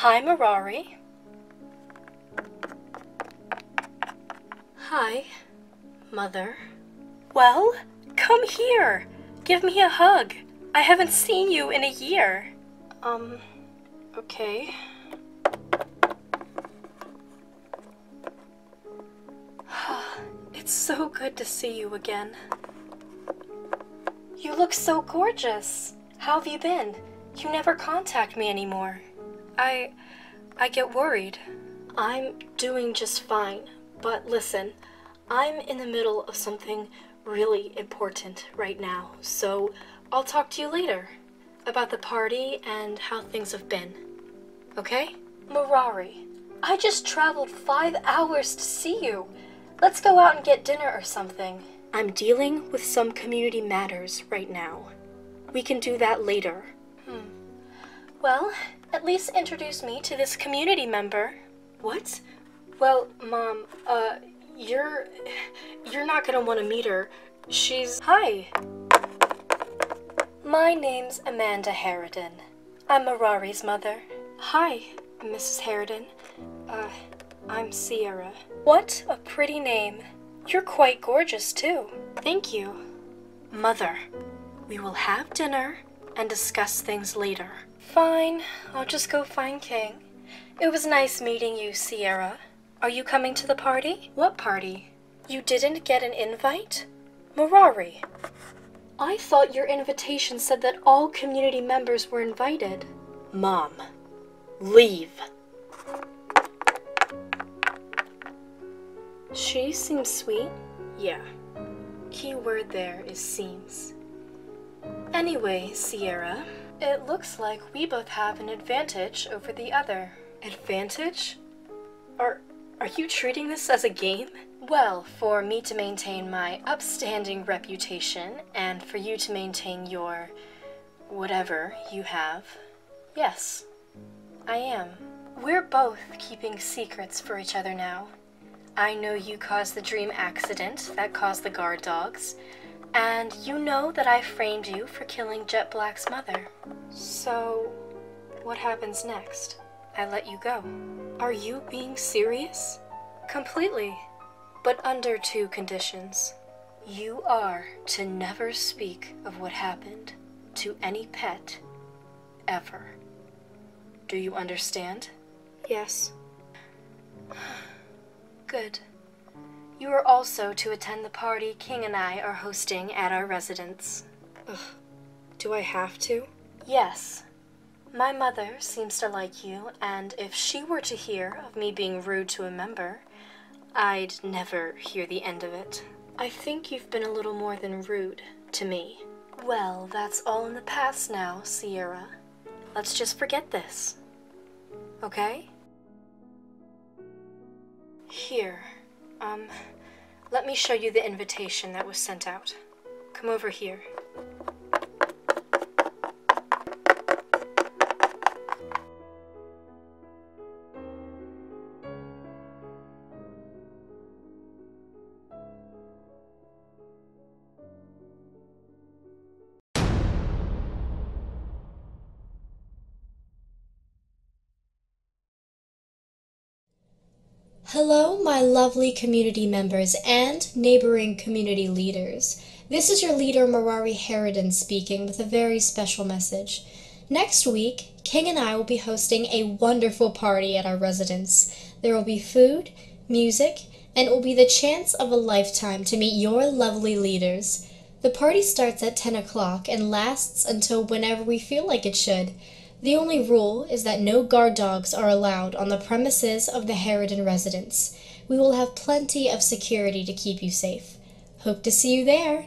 Hi, Mirari. Hi, Mother. Well, come here. Give me a hug. I haven't seen you in a year. Um, okay. It's so good to see you again. You look so gorgeous. How have you been? You never contact me anymore. I. I get worried. I'm doing just fine, but listen, I'm in the middle of something really important right now, so I'll talk to you later about the party and how things have been. Okay? Mirari, I just traveled five hours to see you. Let's go out and get dinner or something. I'm dealing with some community matters right now. We can do that later. Hmm. Well, at least introduce me to this community member. What? Well, Mom, uh, you're. You're not gonna want to meet her. She's. Hi. My name's Amanda Harridan. I'm Marari's mother. Hi, Mrs. Harridan. Uh, I'm Sierra. What a pretty name. You're quite gorgeous, too. Thank you. Mother, we will have dinner and discuss things later. Fine, I'll just go find King. It was nice meeting you, Sierra. Are you coming to the party? What party? You didn't get an invite? Mirari. I thought your invitation said that all community members were invited. Mom, leave. She seems sweet. Yeah. Key word there is seems. Anyway, Sierra, it looks like we both have an advantage over the other. Advantage? Are are you treating this as a game? Well, for me to maintain my upstanding reputation and for you to maintain your whatever you have. Yes. I am. We're both keeping secrets for each other now. I know you caused the dream accident that caused the guard dogs, and you know that I framed you for killing Jet Black's mother. So, what happens next? I let you go. Are you being serious? Completely. But under two conditions. You are to never speak of what happened to any pet ever. Do you understand? Yes. Good. You are also to attend the party King and I are hosting at our residence. Ugh. Do I have to? Yes. My mother seems to like you, and if she were to hear of me being rude to a member, I'd never hear the end of it. I think you've been a little more than rude to me. Well, that's all in the past now, Sierra. Let's just forget this. Okay? Here. Um, let me show you the invitation that was sent out. Come over here. Hello, my lovely community members and neighboring community leaders. This is your leader, Marari Harridan, speaking with a very special message. Next week, King and I will be hosting a wonderful party at our residence. There will be food, music, and it will be the chance of a lifetime to meet your lovely leaders. The party starts at 10 o'clock and lasts until whenever we feel like it should. The only rule is that no guard dogs are allowed on the premises of the Harridan residence. We will have plenty of security to keep you safe. Hope to see you there.